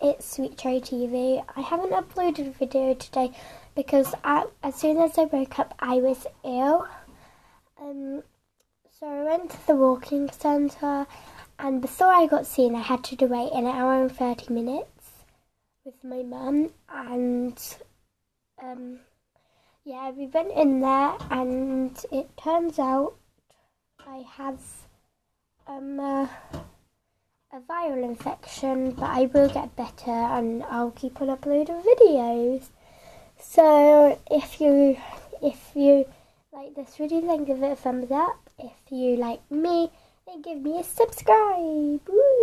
it's Sweet Cherry TV. I haven't uploaded a video today because I, as soon as I woke up I was ill. Um, so I went to the walk-in centre and before I got seen I had to wait an hour and 30 minutes with my mum and um, yeah we went in there and it turns out I have um, uh, viral infection, but I will get better and I'll keep on uploading videos. So if you if you like this video, then give it a thumbs up. If you like me, then give me a subscribe. Woo!